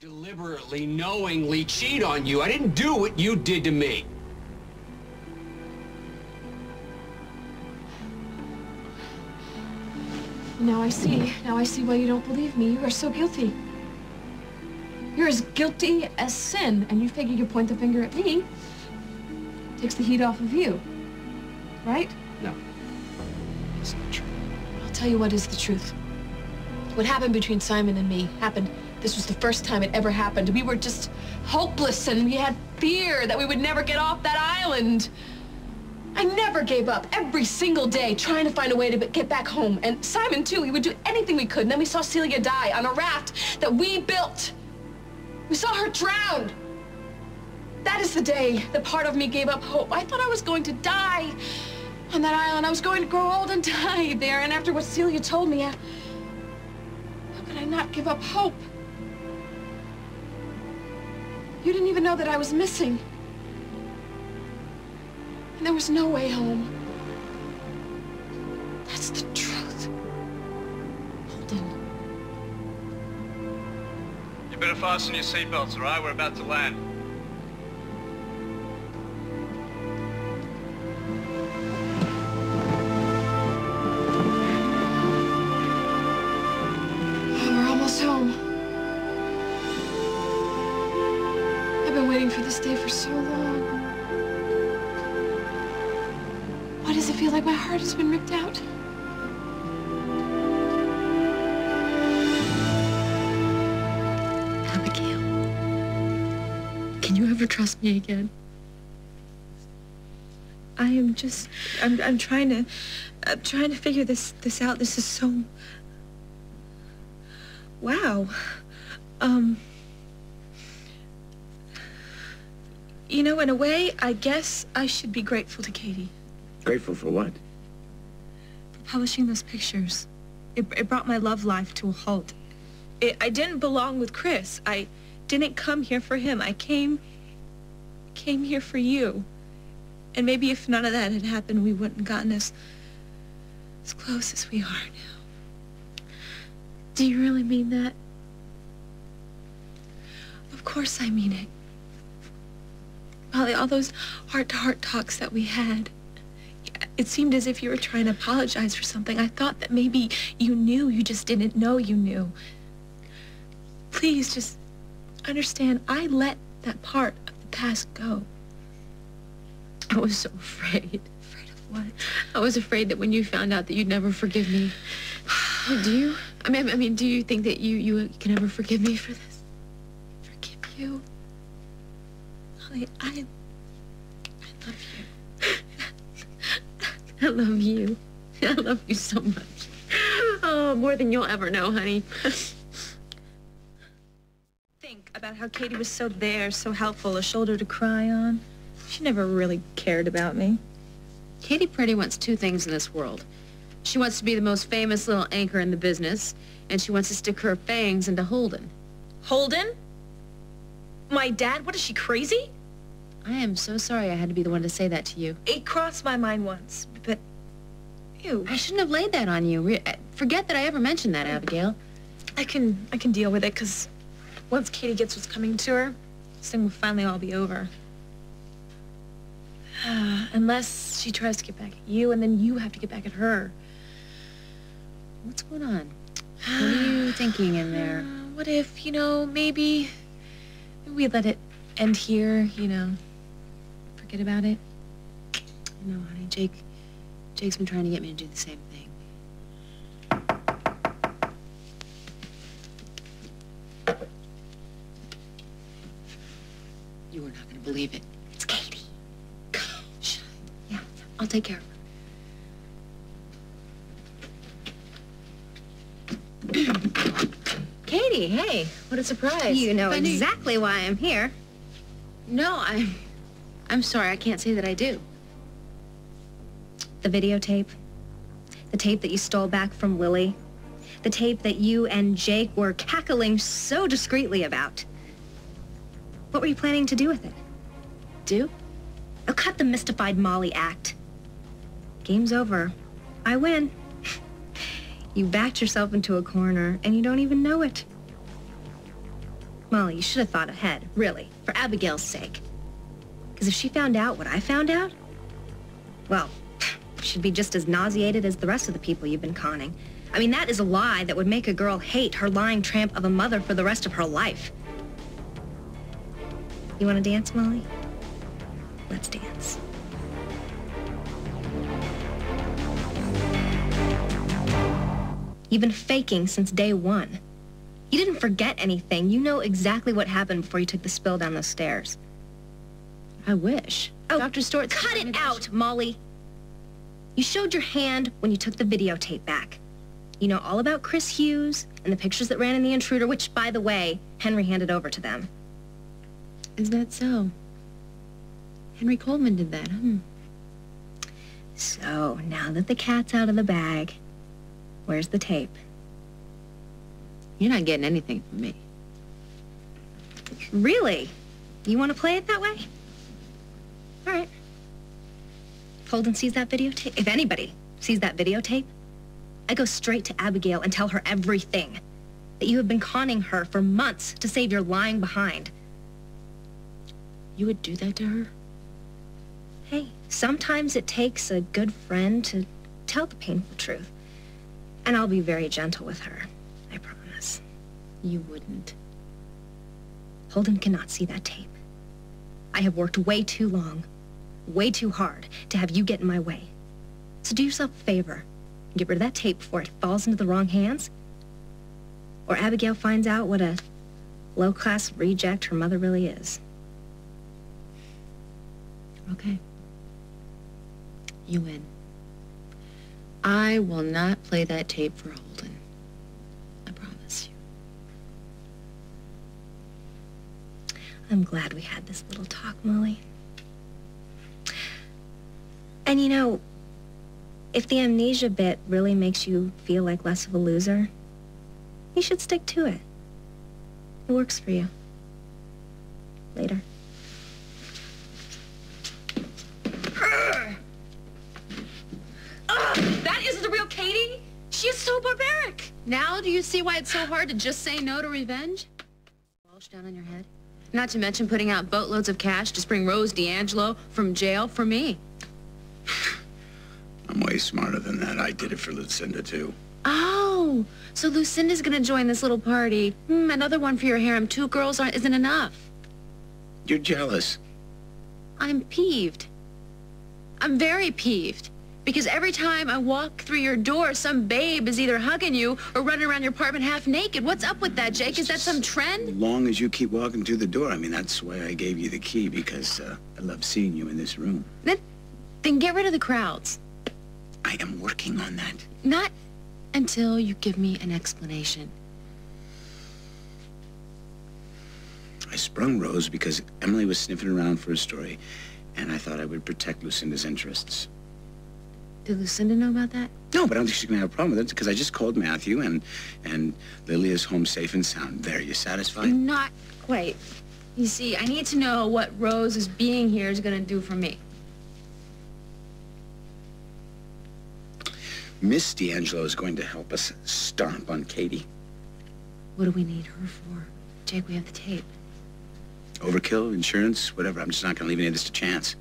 Deliberately, knowingly cheat on you. I didn't do what you did to me. Now I see. Now I see why you don't believe me. You are so guilty. You're as guilty as sin, and you figure you point the finger at me. Takes the heat off of you. Right? No. It's not true. I'll tell you what is the truth. What happened between Simon and me happened. This was the first time it ever happened. We were just hopeless and we had fear that we would never get off that island. I never gave up every single day trying to find a way to get back home. And Simon, too, he would do anything we could. And then we saw Celia die on a raft that we built. We saw her drown. That is the day that part of me gave up hope. I thought I was going to die on that island. I was going to grow old and die there. And after what Celia told me, how could I not give up hope? You didn't even know that I was missing. And there was no way home. That's the truth. Holden. You better fasten your seatbelts, all right? We're about to land. Feel like my heart has been ripped out? Abigail, can you ever trust me again? I am just, I'm, I'm trying to, I'm trying to figure this, this out. This is so, wow. Um, you know, in a way, I guess I should be grateful to Katie Grateful for what? for publishing those pictures. It, it brought my love life to a halt. It, I didn't belong with Chris. I didn't come here for him. I came, came here for you. And maybe if none of that had happened, we wouldn't gotten as, as close as we are now. Do you really mean that? Of course I mean it. Molly, all those heart-to-heart talks that we had, it seemed as if you were trying to apologize for something. I thought that maybe you knew, you just didn't know you knew. Please just understand, I let that part of the past go. I was so afraid. Afraid of what? I was afraid that when you found out that you'd never forgive me. do you? I mean, I mean, do you think that you you can ever forgive me for this? Forgive you. Molly, I, I I love you. I love you so much. Oh, more than you'll ever know, honey. Think about how Katie was so there, so helpful, a shoulder to cry on. She never really cared about me. Katie Peretti wants two things in this world. She wants to be the most famous little anchor in the business, and she wants to stick her fangs into Holden. Holden? My dad? What is she, crazy? I am so sorry I had to be the one to say that to you. It crossed my mind once, but... Ew. I shouldn't have laid that on you. Re- uh, Forget that I ever mentioned that, Abigail. I can, I can deal with it, because once Katie gets what's coming to her, this thing will finally all be over. Unless she tries to get back at you, and then you have to get back at her. What's going on? What are you thinking in there? Uh, what if, you know, maybe, maybe we let it end here, you know, forget about it? No, honey, Jake. Jake's been trying to get me to do the same thing. You are not going to believe it. It's Katie. Shh. Yeah, I'll take care of her. Katie, hey, what a surprise. You know I knew- exactly why I'm here. No, I'm... I'm sorry, I can't say that I do. The videotape. The tape that you stole back from Lily. The tape that you and Jake were cackling so discreetly about. What were you planning to do with it? Do? Oh, cut the mystified Molly act. Game's over. I win. You backed yourself into a corner, and you don't even know it. Molly, you should have thought ahead, really, for Abigail's sake. Because if she found out what I found out, well, she'd be just as nauseated as the rest of the people you've been conning. I mean, that is a lie that would make a girl hate her lying tramp of a mother for the rest of her life. You want to dance, Molly? Let's dance. You've been faking since day one. You didn't forget anything. You know exactly what happened before you took the spill down those stairs. I wish. Oh, Dr. Stewart. cut it out, Molly. You showed your hand when you took the videotape back. You know all about Chris Hughes and the pictures that ran in the intruder, which, by the way, Henry handed over to them. Is that so? Henry Coleman did that, hmm. So, now that the cat's out of the bag, where's the tape? You're not getting anything from me. Really? You want to play it that way? All right. Holden sees that videotape, if anybody sees that videotape, I go straight to Abigail and tell her everything. That you have been conning her for months to save your lying behind. You would do that to her? Hey, sometimes it takes a good friend to tell the painful truth. And I'll be very gentle with her, I promise. You wouldn't. Holden cannot see that tape. I have worked way too long, way too hard to have you get in my way. So do yourself a favor and get rid of that tape before it falls into the wrong hands. Or Abigail finds out what a low-class reject her mother really is. Okay. You win. I will not play that tape for Holden. I promise you. I'm glad we had this little talk, Molly. And you know, if the amnesia bit really makes you feel like less of a loser, you should stick to it. It works for you. Later. That isn't the real Katie? She is so barbaric. Now do you see why it's so hard to just say no to revenge? Walsh down on your head? Not to mention putting out boatloads of cash to spring Rose D'Angelo from jail for me. Way smarter than that. I did it for Lucinda, too. Oh, so Lucinda's gonna join this little party. Hmm, another one for your harem. Two girls aren't, isn't enough. You're jealous. I'm peeved. I'm very peeved. Because every time I walk through your door, some babe is either hugging you or running around your apartment half naked. What's up with that, Jake? Is that some trend? As long as you keep walking through the door. I mean, that's why I gave you the key, because uh, I love seeing you in this room. Then, then get rid of the crowds. I am working on that. Not until you give me an explanation. I sprung Rose because Emily was sniffing around for a story, and I thought I would protect Lucinda's interests. Did Lucinda know about that? No, but I don't think she's going to have a problem with it, because I just called Matthew, and, and Lily is home safe and sound. There, you satisfied? Not quite. You see, I need to know what Rose's being here is going to do for me. Miss D'Angelo is going to help us stomp on Katie. What do we need her for? Jake, we have the tape. Overkill, insurance, whatever. I'm just not going to leave any of this to chance.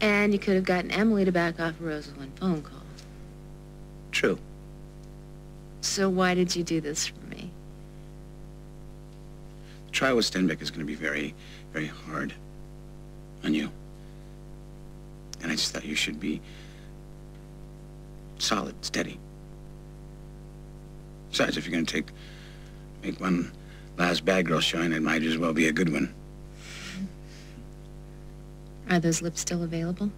And you could have gotten Emily to back off Rose with one phone call. True. So why did you do this for me? The trial with Stenbeck is going to be very, very hard on you. And I just thought you should be solid, steady. Besides, if you're going to take, make one last bad girl showing, it might as well be a good one. Are those lips still available?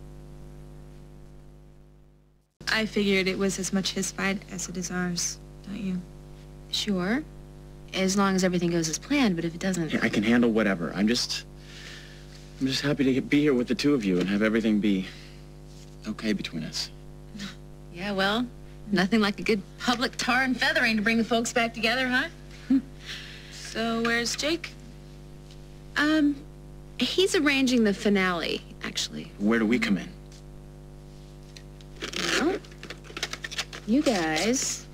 I figured it was as much his fight as it is ours, don't you? Sure. As long as everything goes as planned, but if it doesn't... Yeah, I can handle whatever. I'm just... I'm just happy to be here with the two of you and have everything be okay between us. Yeah, well, nothing like a good public tar and feathering to bring the folks back together, huh? So where's Jake? Um, he's arranging the finale, actually. Where do we come in? Well, you guys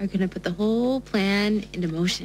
are gonna put the whole plan into motion.